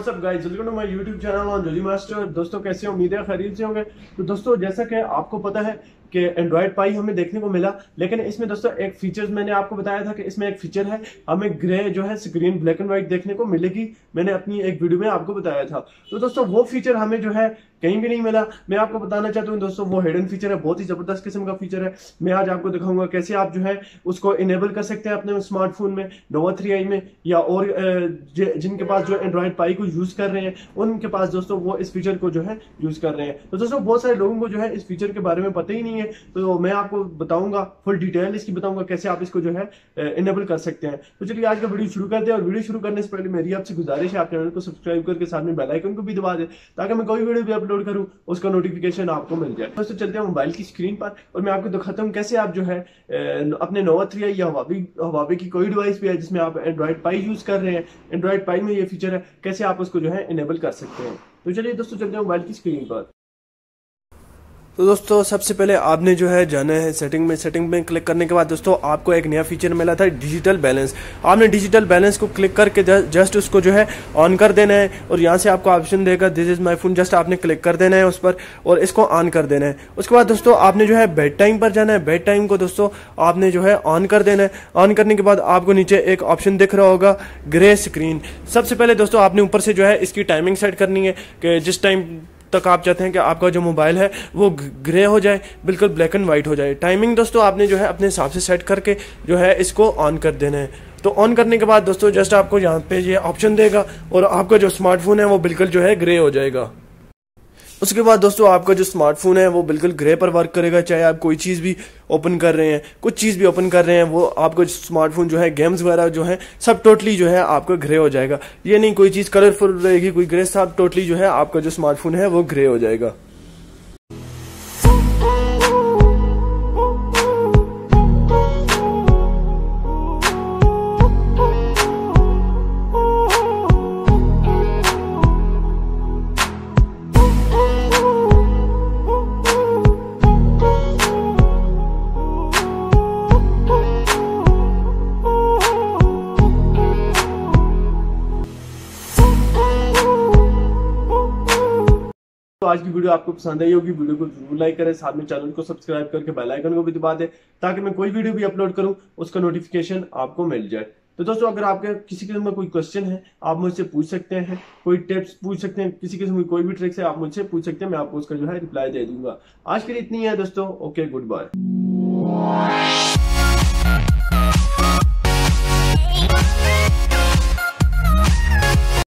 What's up guys welcome to my YouTube channel on Joji master दोस्तों, कैसे? उम्मीद है खरीद से होंगे। तो दोस्तों, जैसा कि आपको पता है कि एंड्रॉयड पाई हमें देखने को मिला। लेकिन इसमें दोस्तों एक फीचर्स मैंने आपको बताया था कि इसमें एक फीचर है। हमें ग्रे जो है स्क्रीन ब्लैक एंड व्हाइट देखने को मिलेगी। मैंने अपनी एक वीडियो में आपको बताया था। तो दोस्तों वो फीचर हमें जो है कहीं भी नहीं मिला। मैं आपको बताना चाहता हूँ दोस्तों, वो हिडन फीचर है। बहुत ही ज़बरदस्त किस्म का फीचर है। मैं आज आपको दिखाऊँगा कैसे आप जो है उसको इनेबल कर सकते हैं अपने स्मार्टफ़ोन में नोवा थ्री आई में, या और जिनके पास जो एंड्रॉयड पाई को यूज़ कर रहे हैं, उनके पास दोस्तों वो इस फीचर को जो है यूज़ कर रहे हैं। तो दोस्तों बहुत सारे लोगों को जो है इस फीचर के बारे में पता ही नहीं है। तो मैं आपको बताऊँगा फुल डिटेल इसकी, बताऊँगा कैसे आप इसको जो है इनेबल कर सकते हैं। तो चलिए आज का वीडियो शुरू करते हैं और वीडियो शुरू करने से पहले मेरी आपसे गुजारिश है, आप चैनल को सब्सक्राइब करके साथ में बेलाइकन को भी दबा दे, ताकि मैं कोई वीडियो भी अपलोड करूँ, उसका नोटिफिकेशन आपको मिल जाए। दोस्तों, चलते हैं मोबाइल की स्क्रीन पर और मैं आपको दिखाता हूँ कैसे आप जो है अपने नोवा थ्री या हवाबी हवाबी की कोई डिवाइस भी है, जिसमें आप एंड्रॉइड पाई यूज़ कर रहे हैं। एंड्रॉइड पाई में ये फीचर है, कैसे आप उसको जो है इनेबल कर सकते हैं। तो चलिए दोस्तों, चलते हैं मोबाइल की स्क्रीन पर। तो दोस्तों, सबसे पहले आपने जो है जाना है सेटिंग में सेटिंग में क्लिक करने के बाद दोस्तों, आपको एक नया फीचर मिला था डिजिटल बैलेंस आपने डिजिटल बैलेंस को क्लिक करके जस्ट उसको जो है ऑन कर देना है और यहाँ से आपको ऑप्शन देगा this is my phone just आपने क्लिक कर देना है उस पर और इसको ऑन कर देना है। उसके बाद दोस्तों, आपने जो है बेड टाइम पर जाना है। बेड टाइम को दोस्तों, आपने जो है ऑन कर देना है। ऑन करने के बाद आपको नीचे एक ऑप्शन दिख रहा होगा ग्रे स्क्रीन सबसे पहले दोस्तों, आपने ऊपर से जो है इसकी टाइमिंग सेट करनी है कि जिस टाइम तक आप चाहते हैं कि आपका जो मोबाइल है, वो ग्रे हो जाए, बिल्कुल ब्लैक एंड वाइट हो जाए। टाइमिंग दोस्तों आपने जो है अपने हिसाब से सेट करके जो है इसको ऑन कर देना है। तो ऑन करने के बाद दोस्तों जस्ट आपको यहाँ पे ये ऑप्शन देगा और आपका जो स्मार्टफ़ोन है, वो बिल्कुल जो है ग्रे हो जाएगा। उसके बाद दोस्तों, आपका जो स्मार्टफ़ोन है, वो बिल्कुल ग्रे पर वर्क करेगा, चाहे आप कोई चीज़ भी ओपन कर रहे हैं, कुछ चीज़ भी ओपन कर रहे हैं, वो आपका स्मार्टफ़ोन जो है गेम्स वगैरह जो है, सब टोटली जो है आपका ग्रे हो जाएगा। ये नहीं कोई चीज़ कलरफुल रहेगी, कोई ग्रे सब टोटली जो है आपका जो स्मार्टफ़ोन है, वो ग्रे हो जाएगा। आज की वीडियो आपको पसंद आई होगी, वीडियो को ज़रूर लाइक करें, साथ में चैनल को सब्सक्राइब करके बेल आइकन को भी दबा दें, ताकि मैं कोई वीडियो भी अपलोड करूँ, उसका नोटिफिकेशन आपको मिल जाए। तो दोस्तों, अगर आपके किसी किस्म का कोई क्वेश्चन है, आप मुझसे पूछ सकते हैं, कोई टिप्स पूछ सकते हैं, किसी किस्म की कोई भी ट्रिक्स है, आप मुझसे पूछ सकते हैं, मैं आपको उसका जो है रिप्लाई दे दूँगा। आज के लिए इतनी है दोस्तों ओके गुड बाय